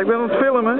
ik ben aan het filmen.